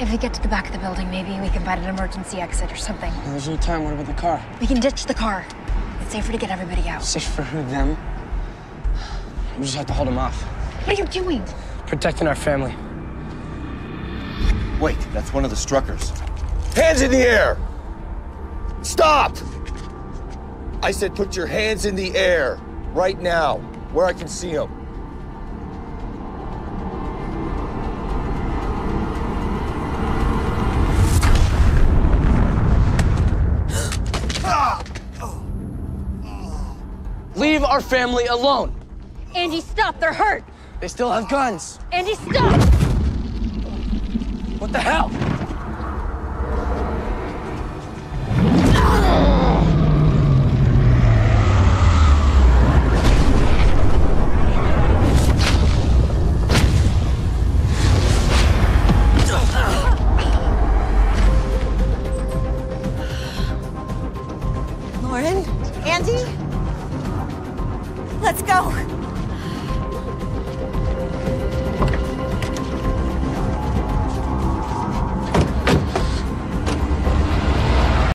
If we get to the back of the building, maybe we can find an emergency exit or something. There's no time. What about the car? We can ditch the car. It's safer to get everybody out. Safe for who? Them? We just have to hold them off. What are you doing? Protecting our family. Wait, that's one of the Struckers. Hands in the air! Stop! I said put your hands in the air right now, where I can see them. Leave our family alone. Andy, stop! They're hurt! They still have guns. Andy, stop! What the hell? Lauren? Andy? Let's go.